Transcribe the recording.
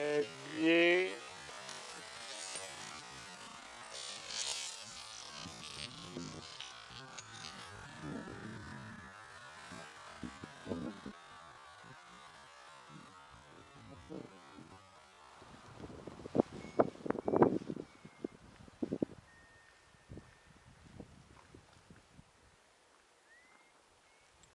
Uh, eh, di